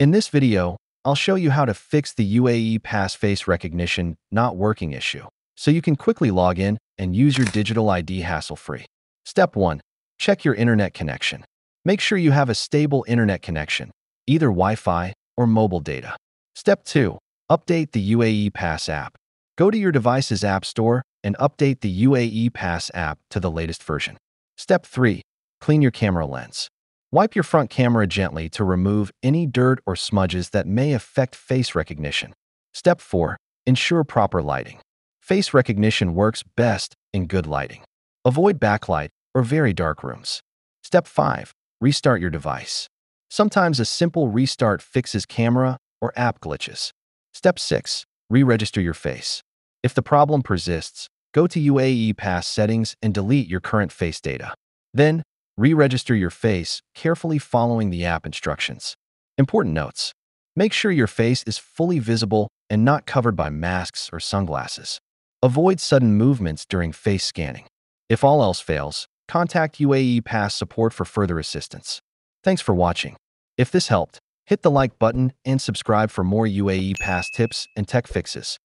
In this video, I'll show you how to fix the UAE Pass face recognition not working issue, so you can quickly log in and use your digital ID hassle-free. Step 1. Check your internet connection. Make sure you have a stable internet connection, either Wi-Fi or mobile data. Step 2. Update the UAE Pass app. Go to your device's app store and update the UAE Pass app to the latest version. Step 3. Clean your camera lens. Wipe your front camera gently to remove any dirt or smudges that may affect face recognition. Step 4. Ensure proper lighting. Face recognition works best in good lighting. Avoid backlight or very dark rooms. Step 5. Restart your device. Sometimes a simple restart fixes camera or app glitches. Step 6. Re-register your face. If the problem persists, go to UAE Pass settings and delete your current face data. Then, re-register your face, carefully following the app instructions. Important notes. Make sure your face is fully visible and not covered by masks or sunglasses. Avoid sudden movements during face scanning. If all else fails, contact UAE Pass support for further assistance. Thanks for watching. If this helped, hit the like button and subscribe for more UAE Pass tips and tech fixes.